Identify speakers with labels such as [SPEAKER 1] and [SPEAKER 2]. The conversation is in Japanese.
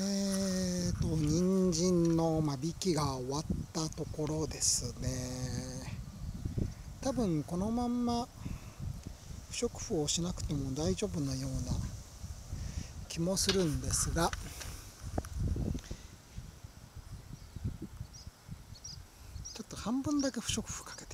[SPEAKER 1] えーと人参の間引きが終わったところですね。多分このまんま不織布をしなくても大丈夫なような気もするんですがちょっと半分だけ不織布かけ